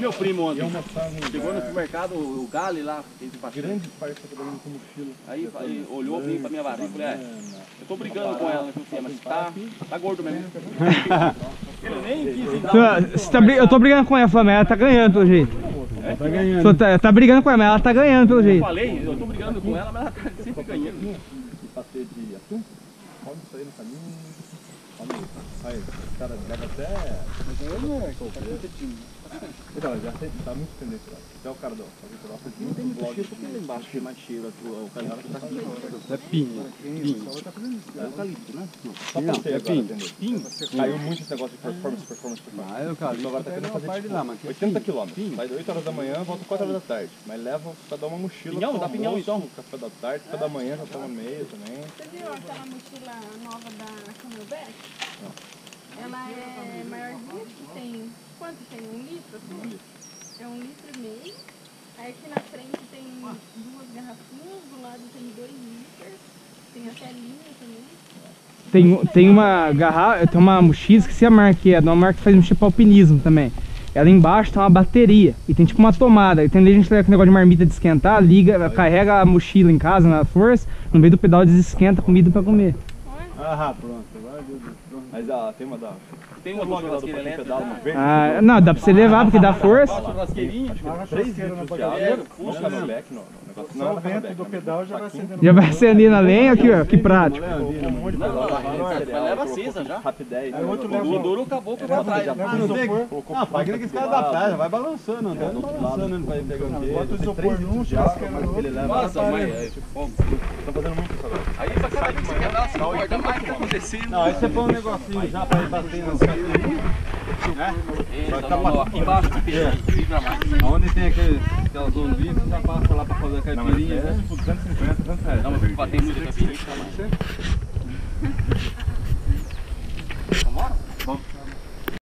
Meu primo ontem. É uma sala Chegou no supermercado, o Gale lá, fez passeio. grande parte tá trabalhando com mochila. Aí, aí olhou vim pra minha varinha e falei, é, eu tô brigando com ela, né? Eu mas tá, tá gordo mesmo. Ele nem quis dar. Tá Eu tô brigando com ela, falei, mas ela tá ganhando pelo jeito. Tá ganhando. Tá, tá brigando com ela, mas ela tá ganhando pelo Eu jeito. falei, eu tô brigando com ela, mas ela tá sempre ganhando. E patê de atum. Come isso aí no caminho. Come isso. Aí, os caras levam até. Então, já tem, tá muito tendência lá. Até o cara do não tem muito cheiro, porque lá embaixo tem mais cheiro. O cara tá aqui. É pinho. É eucalipto, né? Só pra você agora, entendeu? Caiu muito esse negócio de performance, performance, performance. Ah, eu, cara, Então agora tá querendo fazer de tipo, lá, mas que 80 quilômetros. Sai de 8 horas da manhã, volta 4 horas da tarde. Mas leva pra dar uma mochila. Pinhão? Dá pinhão, então? Café da tarde, café da manhã, já toma meia também. Você viu aquela mochila nova da Camelback? Ela é maiorzinha que tem. Quanto tem? Um litro? Assim? É um litro e meio. Aí aqui na frente tem duas garrafinhas, do lado tem dois litros. Tem a telinha também. Tem, tem uma garrafa, tem uma mochila, esqueci a marca que é, de uma marca que faz mochila para alpinismo também. Ela embaixo tem uma bateria e tem tipo uma tomada. E tem a gente leva com negócio de marmita de esquentar, liga, carrega a mochila em casa na força, no meio do pedal desesquenta a comida pra comer. Ah, pronto. Mas ah, tem uma da. Tem uma logo lá do Patinho. Pedal, uma verde. Ah, não, dá pra você levar porque dá força. Churrasqueirinha. Três litros de água. Puxa no back, no Não, no vento do pedal já vai acendendo. Já vai acender na lenha aqui, ó, que prático. Monte de Não, pedal. não, barrinha, mas cereal, leva já. Rapidez. O duro acabou com o atrás. Ah, não pega aquele cara da praia, vai balançando, andando, balançando, ele vai pegando Bota o isopor num, churrasqueira no outro. Nossa, mãe, é. Tô fazendo muito isso agora. Aí pra cada vez que você quebrar, você corta mais o que tá acontecendo. Não, aí você põe um negocinho já pra ir batendo vamos lá, aqui embaixo que tem fibra mais. Onde tem aquele, aquelas ondinhas, você já passa lá pra fazer a Não, mas caipirinha. é né? tipo 250, 200 reais. Não, mas bater muito caipirinha.